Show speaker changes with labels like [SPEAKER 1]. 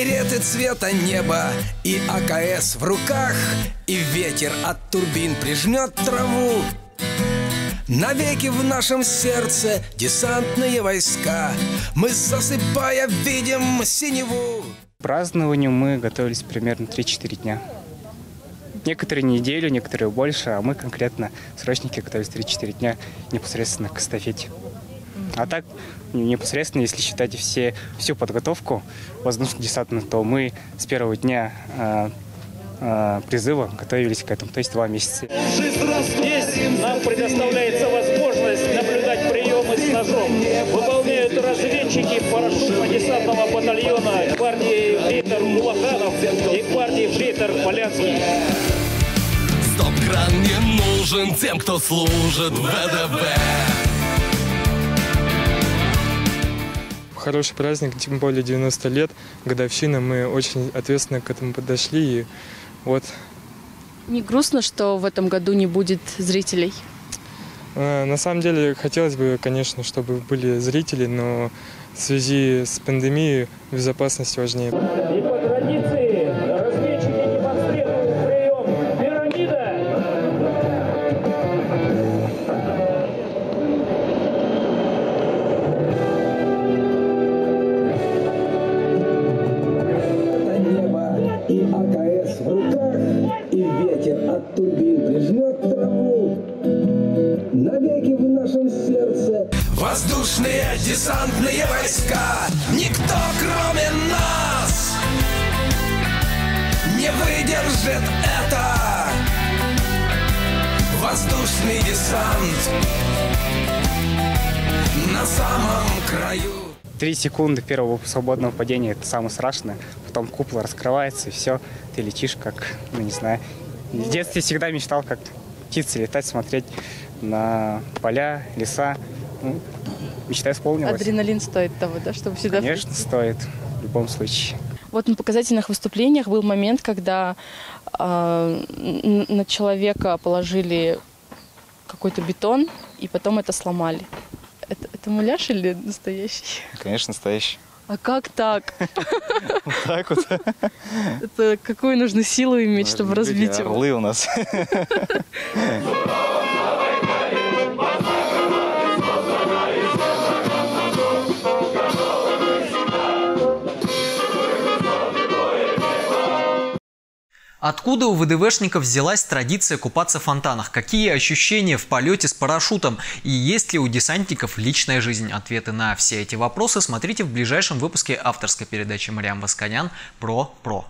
[SPEAKER 1] Береты цвета неба и АКС в руках И ветер от турбин прижмет траву Навеки в нашем сердце десантные войска Мы засыпая видим синеву
[SPEAKER 2] К празднованию мы готовились примерно 3-4 дня. Некоторые неделю, некоторые больше, а мы конкретно, срочники, готовились 3-4 дня непосредственно к эстафете. А так, непосредственно, если считать все, всю подготовку воздушно-десантную, то мы с первого дня э, э, призыва готовились к этому, то есть два месяца.
[SPEAKER 3] Здесь нам предоставляется возможность наблюдать приемы с ножом. Выполняют разведчики парашютно-десантного батальона гвардии Фрейтер Улаханов и гвардии Фрейтер Полянский.
[SPEAKER 4] Стоп-кран не нужен тем, кто служит в ВДВ.
[SPEAKER 5] Хороший праздник, тем более 90 лет, годовщина. Мы очень ответственно к этому подошли. И вот
[SPEAKER 6] Не грустно, что в этом году не будет зрителей?
[SPEAKER 5] э, на самом деле хотелось бы, конечно, чтобы были зрители, но в связи с пандемией безопасность важнее.
[SPEAKER 3] И
[SPEAKER 1] АКС в руках И ветер от турбин прижмет траву Навеки в нашем сердце. Воздушные десантные войска. Никто кроме нас Не выдержит это. Воздушный десант На самом краю
[SPEAKER 2] Три секунды первого свободного падения – это самое страшное. Потом купол раскрывается, и все, ты летишь как, ну не знаю. В детстве всегда мечтал как птицы летать, смотреть на поля, леса. Ну, мечта исполнилась.
[SPEAKER 6] Адреналин стоит того, да, чтобы сюда
[SPEAKER 2] Конечно,
[SPEAKER 6] прийти?
[SPEAKER 2] стоит в любом случае.
[SPEAKER 6] Вот на показательных выступлениях был момент, когда н- на человека положили какой-то бетон, и потом это сломали. Это, муляж или настоящий?
[SPEAKER 7] Конечно, настоящий.
[SPEAKER 6] А как так?
[SPEAKER 7] Вот так вот.
[SPEAKER 6] Это какую нужно силу иметь, чтобы
[SPEAKER 7] Люди,
[SPEAKER 6] разбить его?
[SPEAKER 7] Орлы у нас.
[SPEAKER 8] Откуда у ВДВшников взялась традиция купаться в фонтанах? Какие ощущения в полете с парашютом? И есть ли у десантников личная жизнь? Ответы на все эти вопросы смотрите в ближайшем выпуске авторской передачи Мариам Васканян про ПРО.